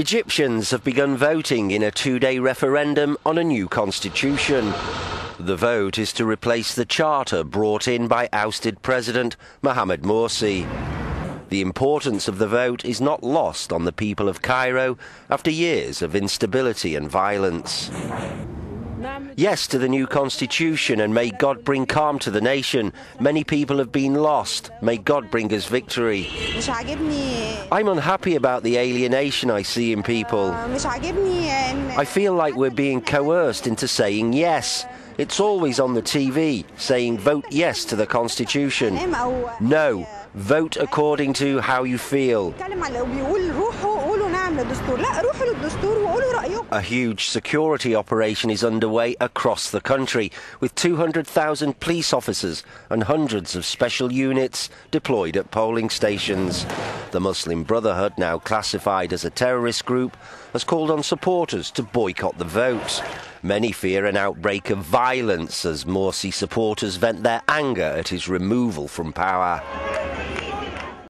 Egyptians have begun voting in a two day referendum on a new constitution. The vote is to replace the charter brought in by ousted President Mohamed Morsi. The importance of the vote is not lost on the people of Cairo after years of instability and violence. Yes to the new constitution and may God bring calm to the nation. Many people have been lost. May God bring us victory. I'm unhappy about the alienation I see in people. I feel like we're being coerced into saying yes. It's always on the TV saying vote yes to the constitution. No, vote according to how you feel. A huge security operation is underway across the country, with 200,000 police officers and hundreds of special units deployed at polling stations. The Muslim Brotherhood, now classified as a terrorist group, has called on supporters to boycott the vote. Many fear an outbreak of violence as Morsi supporters vent their anger at his removal from power.